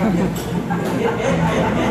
Obrigado.